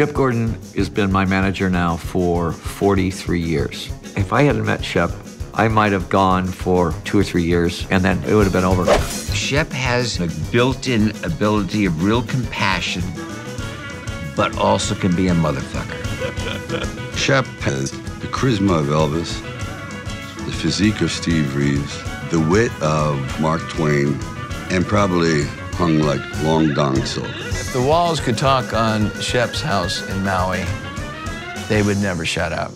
Shep Gordon has been my manager now for 43 years. If I hadn't met Shep, I might have gone for two or three years and then it would have been over. Shep has a built in ability of real compassion, but also can be a motherfucker. Shep has the charisma of Elvis, the physique of Steve Reeves, the wit of Mark Twain, and probably hung like long dong silver. If the walls could talk on Shep's house in Maui, they would never shut up.